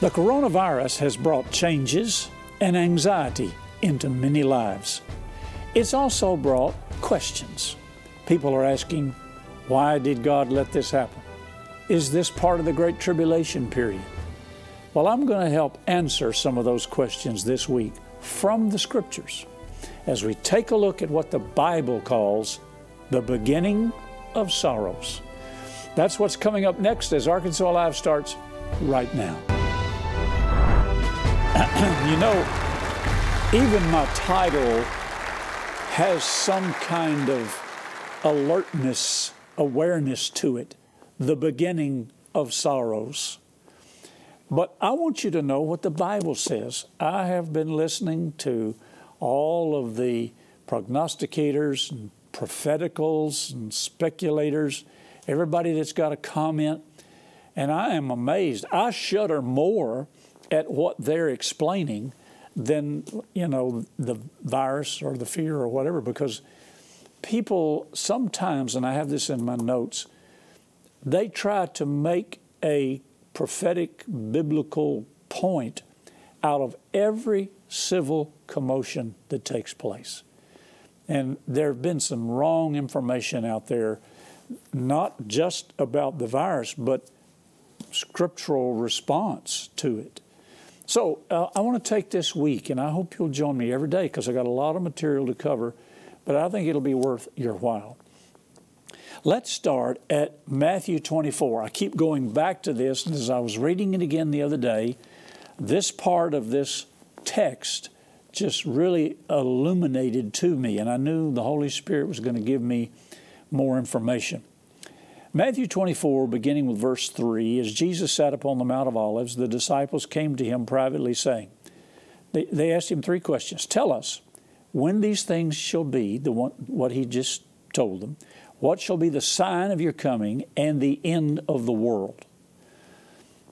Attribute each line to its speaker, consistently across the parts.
Speaker 1: The coronavirus has brought changes and anxiety into many lives. It's also brought questions. People are asking, why did God let this happen? Is this part of the Great Tribulation period? Well, I'm going to help answer some of those questions this week from the Scriptures as we take a look at what the Bible calls the beginning of sorrows. That's what's coming up next as Arkansas Alive starts right now. you know, even my title has some kind of alertness, awareness to it, the beginning of sorrows. But I want you to know what the Bible says. I have been listening to all of the prognosticators and propheticals and speculators, everybody that's got a comment, and I am amazed. I shudder more at what they're explaining than you know the virus or the fear or whatever because people sometimes and I have this in my notes they try to make a prophetic biblical point out of every civil commotion that takes place. And there have been some wrong information out there, not just about the virus, but scriptural response to it. So uh, I want to take this week, and I hope you'll join me every day because I've got a lot of material to cover, but I think it'll be worth your while. Let's start at Matthew 24. I keep going back to this, and as I was reading it again the other day, this part of this text just really illuminated to me, and I knew the Holy Spirit was going to give me more information. Matthew 24, beginning with verse 3, as Jesus sat upon the Mount of Olives, the disciples came to him privately, saying, They, they asked him three questions. Tell us when these things shall be, the one, what he just told them, what shall be the sign of your coming and the end of the world?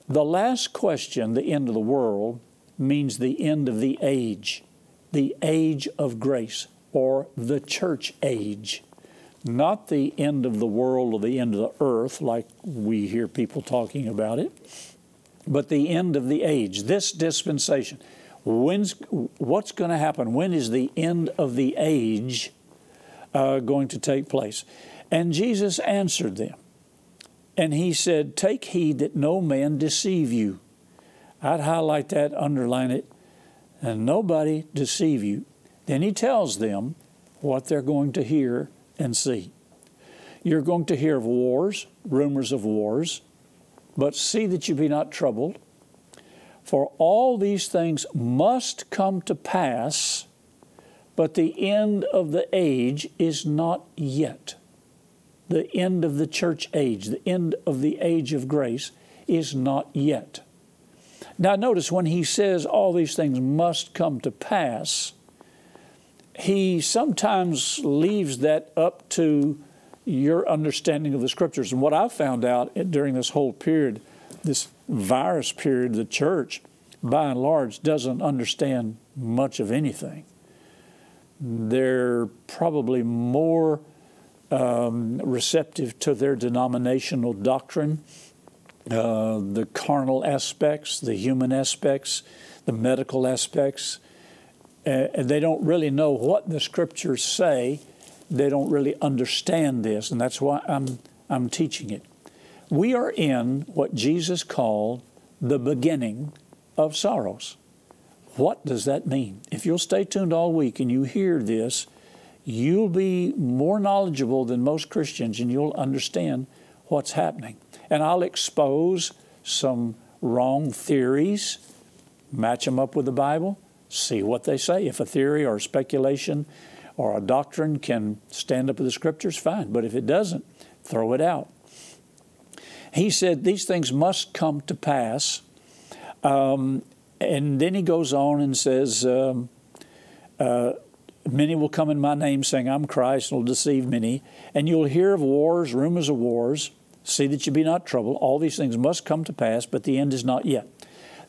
Speaker 1: The last question, the end of the world, means the end of the age, the age of grace, or the church age not the end of the world or the end of the earth, like we hear people talking about it, but the end of the age, this dispensation. When's, what's going to happen? When is the end of the age uh, going to take place? And Jesus answered them. And he said, Take heed that no man deceive you. I'd highlight that, underline it, and nobody deceive you. Then he tells them what they're going to hear and see. You're going to hear of wars, rumors of wars, but see that you be not troubled. For all these things must come to pass, but the end of the age is not yet. The end of the church age, the end of the age of grace, is not yet. Now, notice when he says all these things must come to pass, he sometimes leaves that up to your understanding of the scriptures. And what I found out during this whole period, this virus period, the church, by and large, doesn't understand much of anything. They're probably more um, receptive to their denominational doctrine, uh, the carnal aspects, the human aspects, the medical aspects Uh, and they don't really know what the scriptures say. They don't really understand this, and that's why I'm, I'm teaching it. We are in what Jesus called the beginning of sorrows. What does that mean? If you'll stay tuned all week and you hear this, you'll be more knowledgeable than most Christians and you'll understand what's happening. And I'll expose some wrong theories, match them up with the Bible, see what they say. If a theory or a speculation or a doctrine can stand up to the scriptures, fine. But if it doesn't, throw it out. He said these things must come to pass. Um, and then he goes on and says, um, uh, Many will come in my name, saying, I'm Christ, and will deceive many. And you'll hear of wars, rumors of wars. See that you be not troubled. All these things must come to pass, but the end is not yet.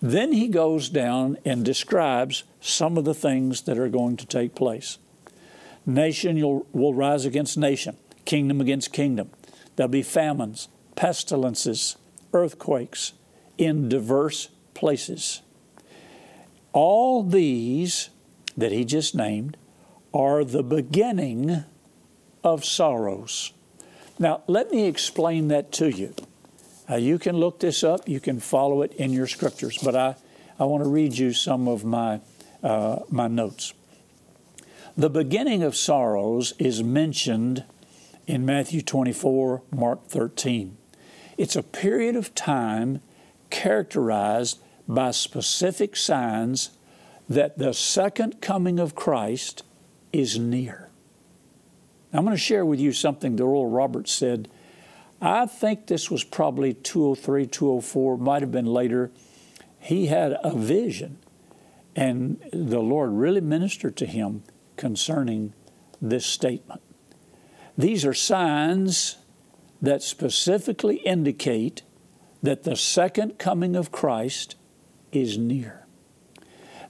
Speaker 1: Then he goes down and describes some of the things that are going to take place. Nation will rise against nation, kingdom against kingdom. There'll be famines, pestilences, earthquakes in diverse places. All these that he just named are the beginning of sorrows. Now, let me explain that to you. Uh, you can look this up, you can follow it in your scriptures, but I, I want to read you some of my, uh, my notes. The beginning of sorrows is mentioned in Matthew 24, Mark 13. It's a period of time characterized by specific signs that the second coming of Christ is near. I'm going to share with you something that Oral Roberts said. I think this was probably 203, 204, might have been later. He had a vision, and the Lord really ministered to him concerning this statement. These are signs that specifically indicate that the second coming of Christ is near.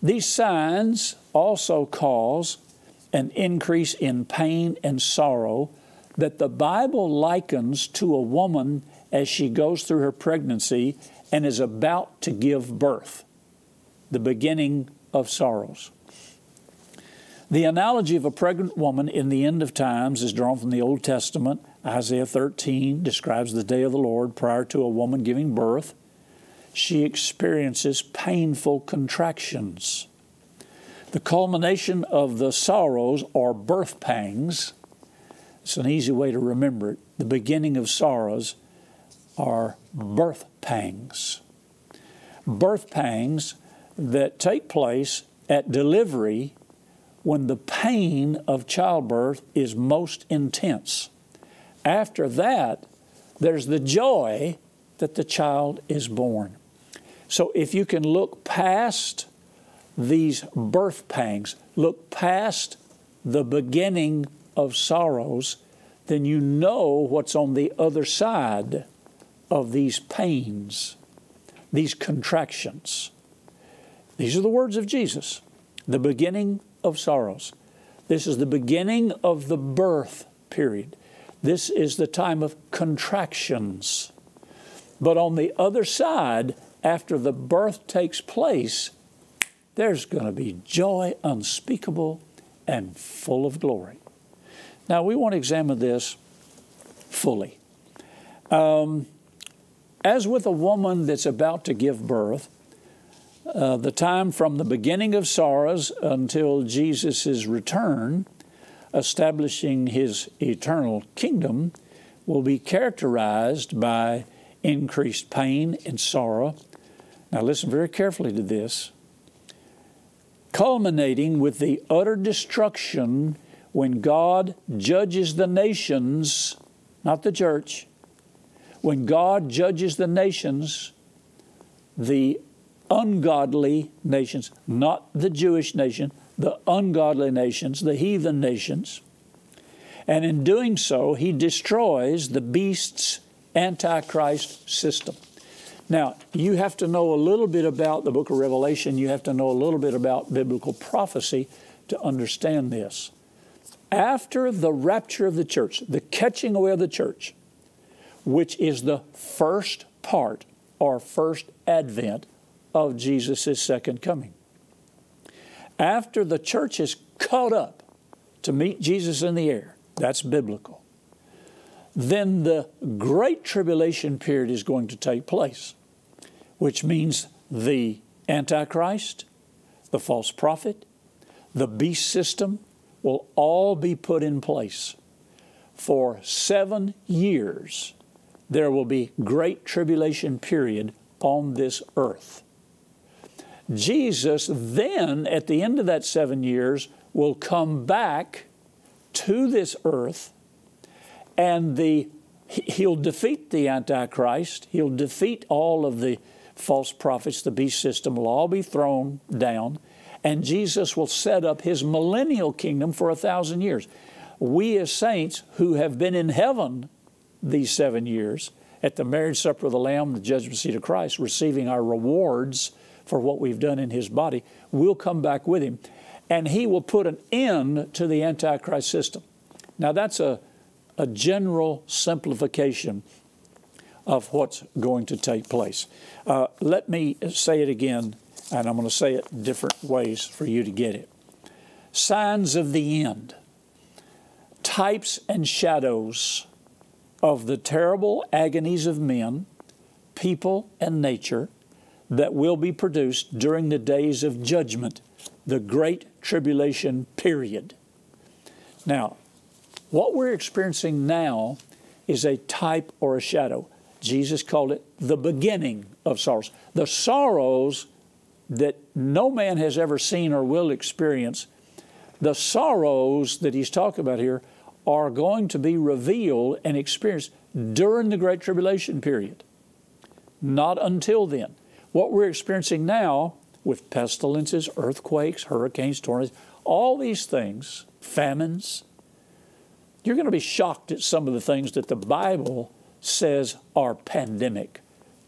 Speaker 1: These signs also cause an increase in pain and sorrow that the Bible likens to a woman as she goes through her pregnancy and is about to give birth, the beginning of sorrows. The analogy of a pregnant woman in the end of times is drawn from the Old Testament. Isaiah 13 describes the day of the Lord prior to a woman giving birth. She experiences painful contractions. The culmination of the sorrows are birth pangs. It's an easy way to remember it. The beginning of sorrows are birth pangs. Birth pangs that take place at delivery when the pain of childbirth is most intense. After that, there's the joy that the child is born. So if you can look past these birth pangs, look past the beginning of sorrows, then you know what's on the other side of these pains, these contractions. These are the words of Jesus the beginning of sorrows. This is the beginning of the birth period. This is the time of contractions. But on the other side, after the birth takes place, there's going to be joy unspeakable and full of glory. Now, we want to examine this fully. Um, as with a woman that's about to give birth, uh, the time from the beginning of sorrows until Jesus' return, establishing his eternal kingdom, will be characterized by increased pain and sorrow. Now, listen very carefully to this. Culminating with the utter destruction when God judges the nations, not the church, when God judges the nations, the ungodly nations, not the Jewish nation, the ungodly nations, the heathen nations. And in doing so, he destroys the beast's antichrist system. Now, you have to know a little bit about the book of Revelation, you have to know a little bit about biblical prophecy to understand this. After the rapture of the church, the catching away of the church, which is the first part or first advent of Jesus' second coming. After the church is caught up to meet Jesus in the air, that's biblical, then the great tribulation period is going to take place, which means the Antichrist, the false prophet, the beast system will all be put in place. For seven years, there will be great tribulation period on this earth. Jesus then, at the end of that seven years, will come back to this earth and the he'll defeat the antichrist he'll defeat all of the false prophets the beast system will all be thrown down and jesus will set up his millennial kingdom for a thousand years we as saints who have been in heaven these seven years at the marriage supper of the lamb the judgment seat of christ receiving our rewards for what we've done in his body, we'll come back with him. And he will put an end to the Antichrist system. Now, that's a, a general simplification of what's going to take place. Uh, let me say it again, and I'm going to say it different ways for you to get it. Signs of the end, types and shadows of the terrible agonies of men, people, and nature that will be produced during the days of judgment, the Great Tribulation period. Now, what we're experiencing now is a type or a shadow. Jesus called it the beginning of sorrows. The sorrows that no man has ever seen or will experience, the sorrows that he's talking about here are going to be revealed and experienced during the Great Tribulation period, not until then. What we're experiencing now with pestilences, earthquakes, hurricanes, tornadoes, all these things, famines, you're going to be shocked at some of the things that the Bible says are pandemic,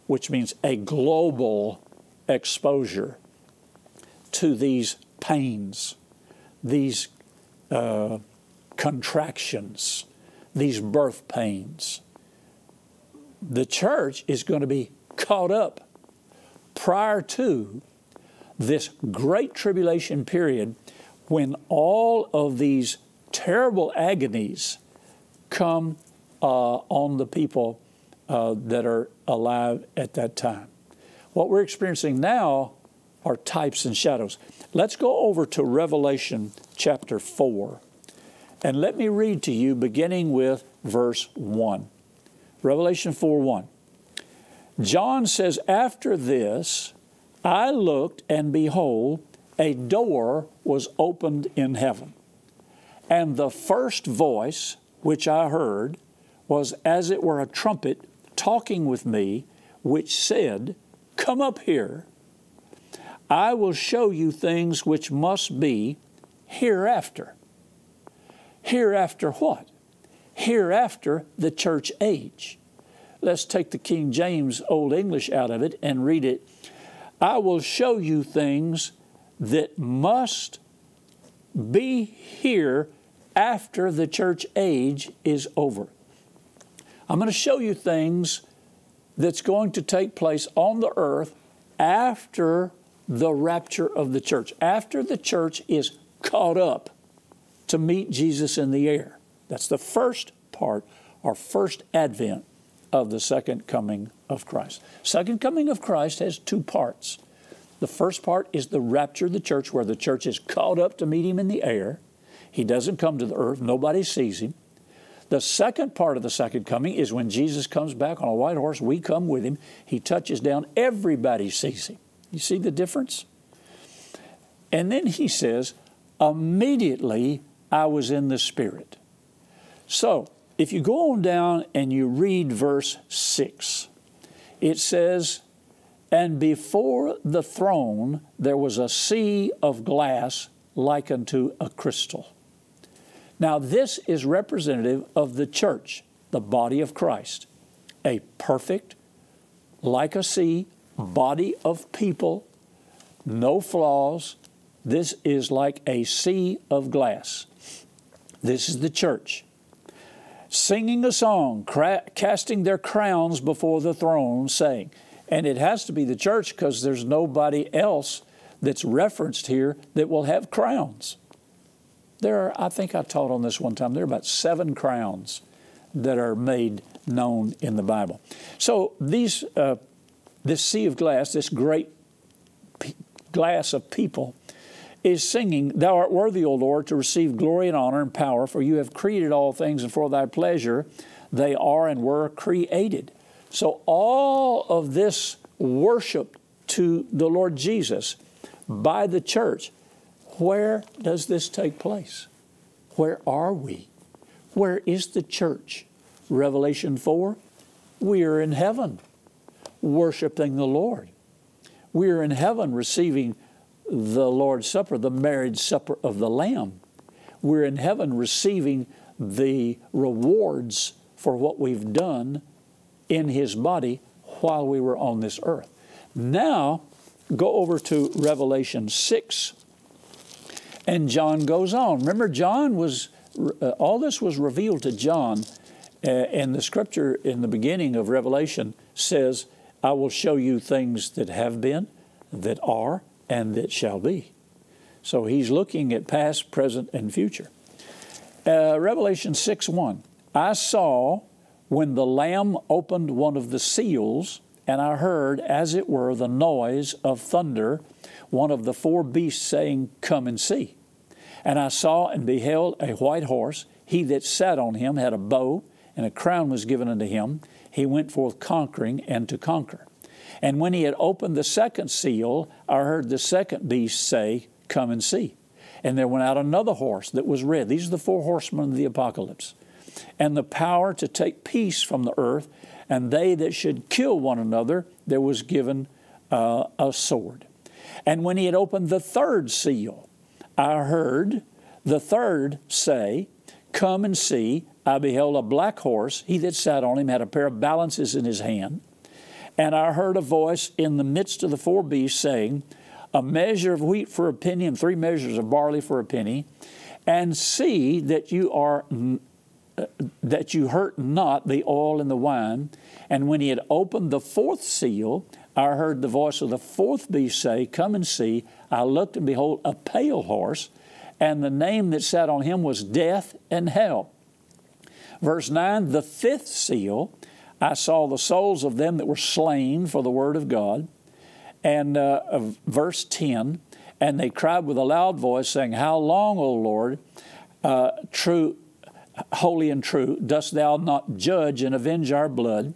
Speaker 1: which means a global exposure to these pains, these uh, contractions, these birth pains. The church is going to be caught up prior to this great tribulation period when all of these terrible agonies come uh, on the people uh, that are alive at that time. What we're experiencing now are types and shadows. Let's go over to Revelation chapter 4. And let me read to you beginning with verse 1. Revelation 4 1. John says, After this, I looked, and behold, a door was opened in heaven. And the first voice which I heard was as it were a trumpet talking with me, which said, Come up here. I will show you things which must be hereafter. Hereafter what? Hereafter the church age. Let's take the King James Old English out of it and read it. I will show you things that must be here after the church age is over. I'm going to show you things that's going to take place on the earth after the rapture of the church, after the church is caught up to meet Jesus in the air. That's the first part, our first advent of the second coming of Christ. Second coming of Christ has two parts. The first part is the rapture of the church, where the church is caught up to meet him in the air. He doesn't come to the earth, nobody sees him. The second part of the second coming is when Jesus comes back on a white horse, we come with him, he touches down, everybody sees him. You see the difference? And then he says, immediately I was in the Spirit. So, if you go on down and you read verse 6, it says, And before the throne there was a sea of glass like unto a crystal. Now, this is representative of the church, the body of Christ, a perfect, like a sea, body of people, no flaws. This is like a sea of glass. This is the church. Singing a song, casting their crowns before the throne, saying, and it has to be the church because there's nobody else that's referenced here that will have crowns. There are, I think I taught on this one time, there are about seven crowns that are made known in the Bible. So these, uh, this sea of glass, this great glass of people, is singing, Thou art worthy, O Lord, to receive glory and honor and power, for you have created all things, and for thy pleasure they are and were created. So all of this worship to the Lord Jesus by the church where does this take place? Where are we? Where is the church? Revelation 4 we are in heaven worshiping the Lord. We are in heaven receiving the Lord's Supper, the marriage supper of the Lamb. We're in heaven receiving the rewards for what we've done in His body while we were on this earth. Now, go over to Revelation 6 and John goes on. Remember, John was, uh, all this was revealed to John Uh, and the scripture in the beginning of Revelation says, I will show you things that have been, that are, and that shall be. So he's looking at past, present, and future. Uh, Revelation 6 1. I saw when the Lamb opened one of the seals, and I heard, as it were, the noise of thunder, one of the four beasts saying, Come and see. And I saw and beheld a white horse. He that sat on him had a bow, and a crown was given unto him. He went forth conquering and to conquer. And when he had opened the second seal, I heard the second beast say, Come and see. And there went out another horse that was red. These are the four horsemen of the apocalypse. And the power to take peace from the earth, and they that should kill one another, there was given uh, a sword. And when he had opened the third seal, I heard the third say, Come and see. I beheld a black horse. He that sat on him had a pair of balances in his hand. And I heard a voice in the midst of the four beasts saying, A measure of wheat for a penny, and three measures of barley for a penny, and see that you are uh, that you hurt not the oil and the wine. And when he had opened the fourth seal, I heard the voice of the fourth beast say, Come and see. I looked and behold a pale horse, and the name that sat on him was Death and Hell. Verse 9 The fifth seal, I saw the souls of them that were slain for the word of God. And uh, verse 10 And they cried with a loud voice, saying, How long, O Lord, uh, true, holy and true, dost thou not judge and avenge our blood?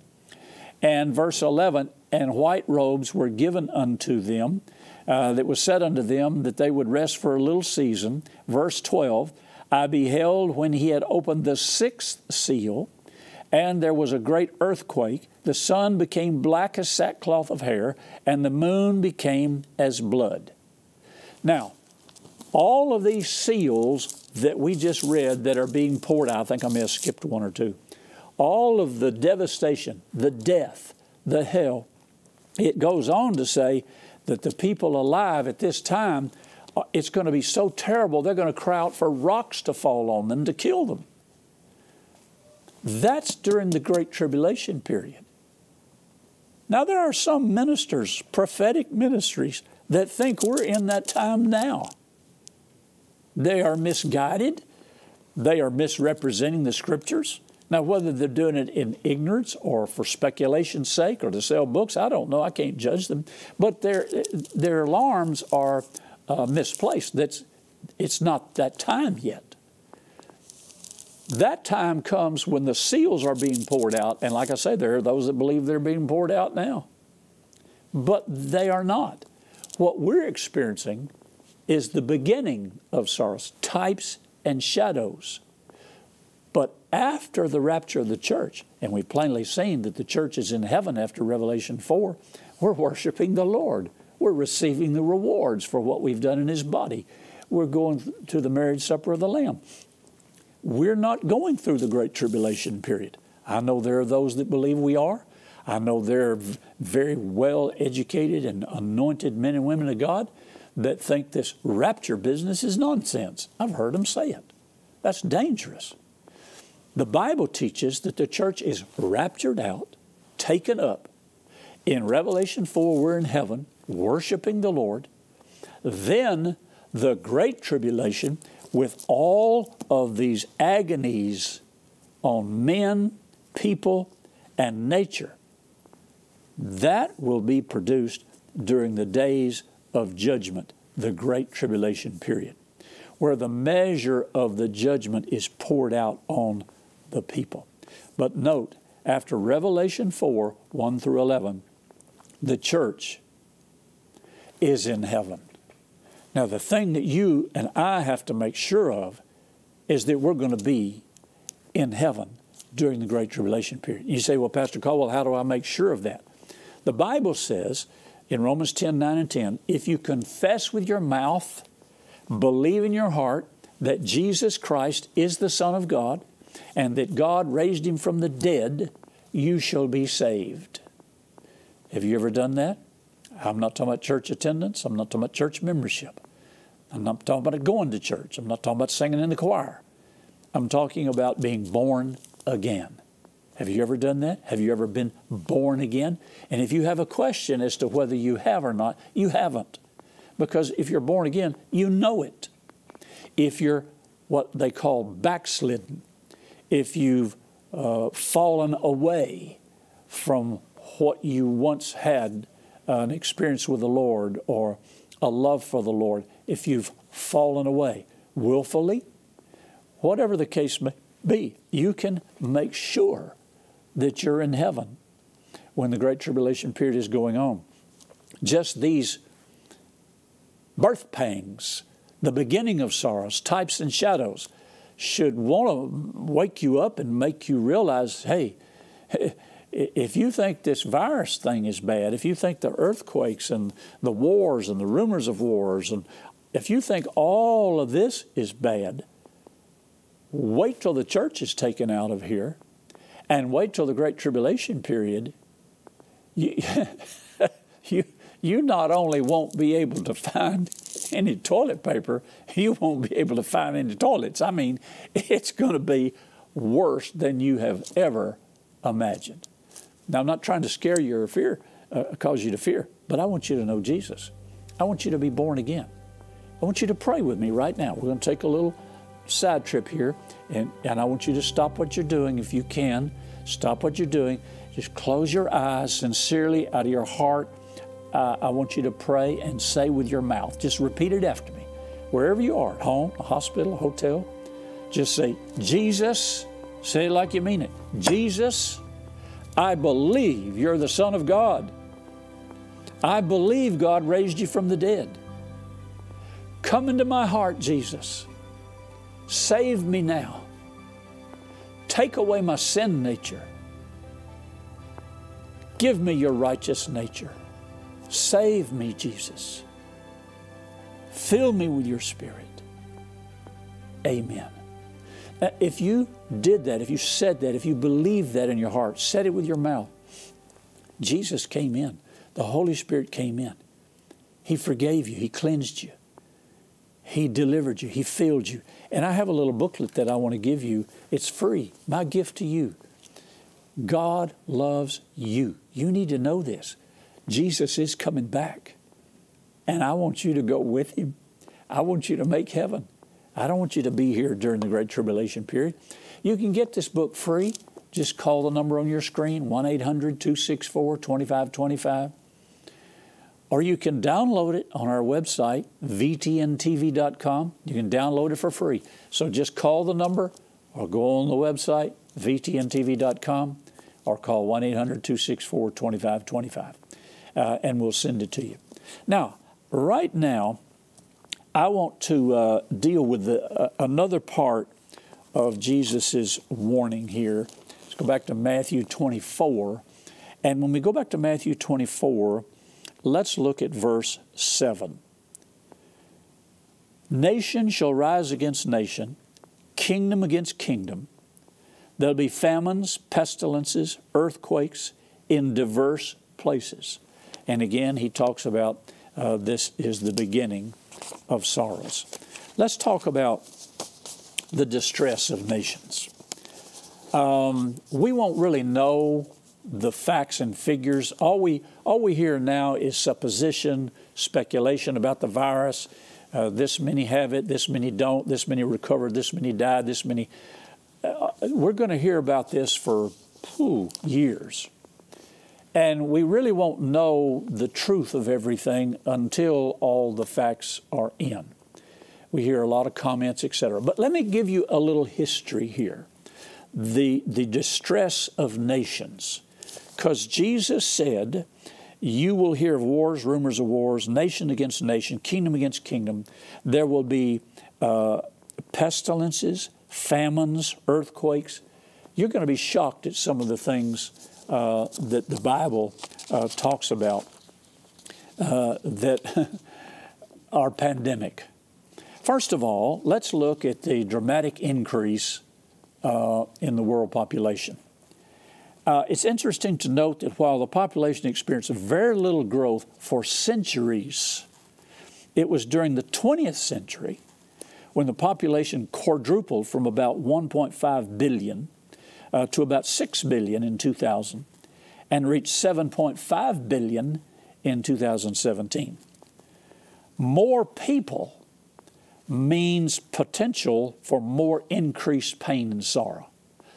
Speaker 1: And verse 11 And white robes were given unto them. Uh, that was said unto them that they would rest for a little season. Verse 12 I beheld when he had opened the sixth seal, and there was a great earthquake. The sun became black as sackcloth of hair, and the moon became as blood. Now, all of these seals that we just read that are being poured out, I think I may have skipped one or two, all of the devastation, the death, the hell, it goes on to say that the people alive at this time, uh, it's going to be so terrible, they're going to cry out for rocks to fall on them to kill them. That's during the Great Tribulation period. Now, there are some ministers, prophetic ministries, that think we're in that time now. They are misguided, they are misrepresenting the scriptures. Now, whether they're doing it in ignorance or for speculation's sake or to sell books, I don't know. I can't judge them. But their, their alarms are uh, misplaced. That's, it's not that time yet. That time comes when the seals are being poured out, and like I say, there are those that believe they're being poured out now. But they are not. What we're experiencing is the beginning of sorrows, types and shadows. After the rapture of the church, and we've plainly seen that the church is in heaven after Revelation 4, we're worshiping the Lord. We're receiving the rewards for what we've done in His body. We're going to the marriage supper of the Lamb. We're not going through the Great Tribulation period. I know there are those that believe we are. I know there are very well educated and anointed men and women of God that think this rapture business is nonsense. I've heard them say it. That's dangerous. The Bible teaches that the church is raptured out, taken up. In Revelation 4, we're in heaven worshiping the Lord. Then the Great Tribulation, with all of these agonies on men, people, and nature, that will be produced during the days of judgment, the Great Tribulation period, where the measure of the judgment is poured out on the people. But note, after Revelation 4 1 through 11, the church is in heaven. Now, the thing that you and I have to make sure of is that we're going to be in heaven during the Great Tribulation period. You say, well, Pastor Caldwell, how do I make sure of that? The Bible says in Romans 10 9 and 10, if you confess with your mouth, believe in your heart that Jesus Christ is the Son of God, and that God raised him from the dead, you shall be saved. Have you ever done that? I'm not talking about church attendance. I'm not talking about church membership. I'm not talking about going to church. I'm not talking about singing in the choir. I'm talking about being born again. Have you ever done that? Have you ever been born again? And if you have a question as to whether you have or not, you haven't. Because if you're born again, you know it. If you're what they call backslidden, if you've uh, fallen away from what you once had an experience with the Lord or a love for the Lord, if you've fallen away willfully, whatever the case may be, you can make sure that you're in heaven when the Great Tribulation period is going on. Just these birth pangs, the beginning of sorrows, types and shadows, should want to wake you up and make you realize hey, if you think this virus thing is bad, if you think the earthquakes and the wars and the rumors of wars, and if you think all of this is bad, wait till the church is taken out of here and wait till the Great Tribulation period. You, you, you not only won't be able to find any toilet paper, you won't be able to find any toilets. I mean, it's going to be worse than you have ever imagined. Now, I'm not trying to scare you or fear, uh, cause you to fear, but I want you to know Jesus. I want you to be born again. I want you to pray with me right now. We're going to take a little side trip here, and, and I want you to stop what you're doing if you can. Stop what you're doing. Just close your eyes sincerely out of your heart. Uh, I want you to pray and say with your mouth. Just repeat it after me. Wherever you are, at home, a hospital, a hotel, just say, Jesus, say it like you mean it. Jesus, I believe you're the Son of God. I believe God raised you from the dead. Come into my heart, Jesus. Save me now. Take away my sin nature. Give me your righteous nature. Save me, Jesus. Fill me with your Spirit. Amen. If you did that, if you said that, if you believed that in your heart, said it with your mouth, Jesus came in. The Holy Spirit came in. He forgave you, He cleansed you, He delivered you, He filled you. And I have a little booklet that I want to give you. It's free, my gift to you. God loves you. You need to know this. Jesus is coming back. And I want you to go with him. I want you to make heaven. I don't want you to be here during the Great Tribulation period. You can get this book free. Just call the number on your screen 1 800 264 2525. Or you can download it on our website, vtntv.com. You can download it for free. So just call the number or go on the website, vtntv.com, or call 1 800 264 2525 uh, and we'll send it to you. Now, right now, I want to uh, deal with the, uh, another part of Jesus' warning here. Let's go back to Matthew 24. And when we go back to Matthew 24, let's look at verse 7. Nation shall rise against nation, kingdom against kingdom. There'll be famines, pestilences, earthquakes in diverse places. And again, he talks about uh, this is the beginning of sorrows. Let's talk about the distress of nations. Um, we won't really know the facts and figures. All we, all we hear now is supposition, speculation about the virus. Uh, this many have it, this many don't, this many recovered, this many died, this many. Uh, we're going to hear about this for whew, years. And we really won't know the truth of everything until all the facts are in. We hear a lot of comments, etc. But let me give you a little history here. The, the distress of nations. Because Jesus said, You will hear of wars, rumors of wars, nation against nation, kingdom against kingdom. There will be uh, pestilences, famines, earthquakes. You're going to be shocked at some of the things uh, that the Bible uh, talks about uh, that are pandemic. First of all, let's look at the dramatic increase uh, in the world population. Uh, it's interesting to note that while the population experienced very little growth for centuries, it was during the 20th century when the population quadrupled from about 1.5 billion uh, to about 6 billion in 2000 and reached 7.5 billion in 2017. More people means potential for more increased pain and sorrow.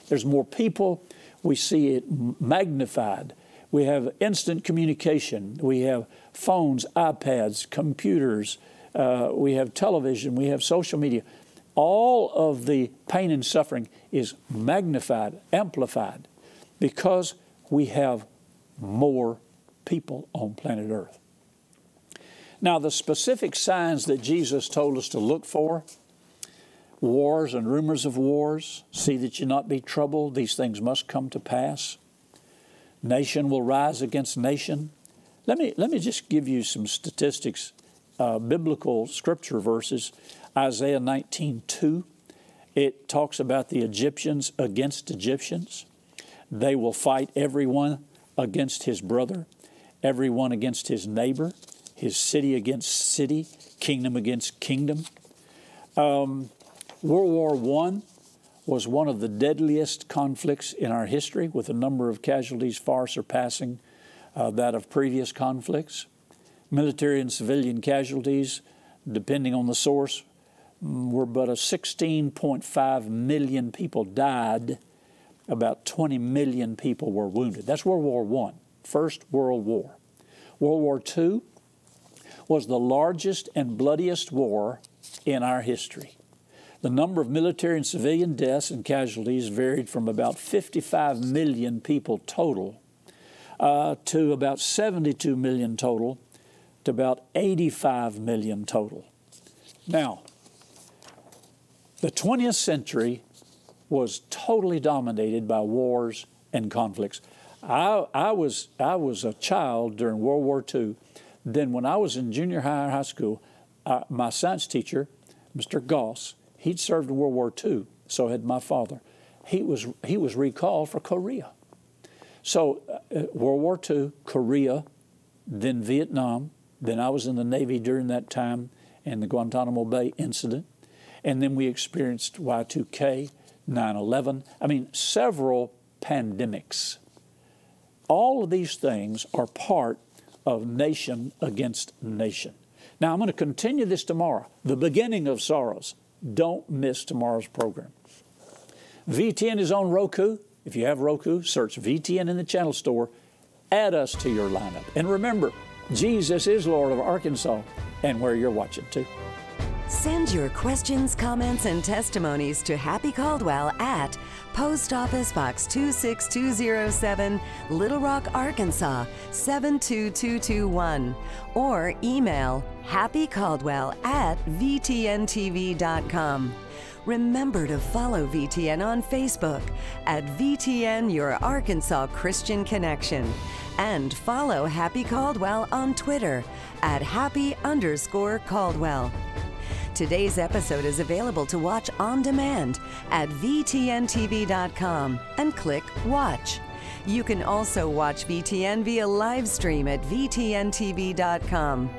Speaker 1: There's more people, we see it magnified. We have instant communication, we have phones, iPads, computers, uh, we have television, we have social media. All of the pain and suffering is magnified, amplified, because we have more people on planet Earth. Now, the specific signs that Jesus told us to look for wars and rumors of wars, see that you not be troubled, these things must come to pass. Nation will rise against nation. Let me, let me just give you some statistics, uh, biblical scripture verses. Isaiah 19 2, it talks about the Egyptians against Egyptians. They will fight everyone against his brother, everyone against his neighbor his city against city, kingdom against kingdom. Um, World War I was one of the deadliest conflicts in our history, with a number of casualties far surpassing uh, that of previous conflicts. Military and civilian casualties, depending on the source, were but a 16.5 million people died. About 20 million people were wounded. That's World War I, First World War. World War II, was the largest and bloodiest war in our history. The number of military and civilian deaths and casualties varied from about 55 million people total uh, to about 72 million total to about 85 million total. Now, the 20th century was totally dominated by wars and conflicts. I, I, was, I was a child during World War II then, when I was in junior high or high school, uh, my science teacher, Mr. Goss, he'd served in World War II, so had my father. He was, he was recalled for Korea. So, uh, World War II, Korea, then Vietnam, then I was in the Navy during that time and the Guantanamo Bay incident. And then we experienced Y2K, 9 11. I mean, several pandemics. All of these things are part of nation against nation. Now, I'm going to continue this tomorrow, the beginning of sorrows. Don't miss tomorrow's program. VTN is on Roku. If you have Roku, search VTN in the channel store. Add us to your lineup. And remember, Jesus is Lord of Arkansas and where you're watching too.
Speaker 2: Send your questions, comments, and testimonies to Happy Caldwell at Post Office Box 26207, Little Rock, Arkansas 72221, or email happycaldwell at vtntv.com. Remember to follow VTN on Facebook at VTN Your Arkansas Christian Connection and follow Happy Caldwell on Twitter at happy underscore Caldwell. Today's episode is available to watch on demand at VTNTV.com and click Watch. You can also watch VTN via live stream at VTNTV.com.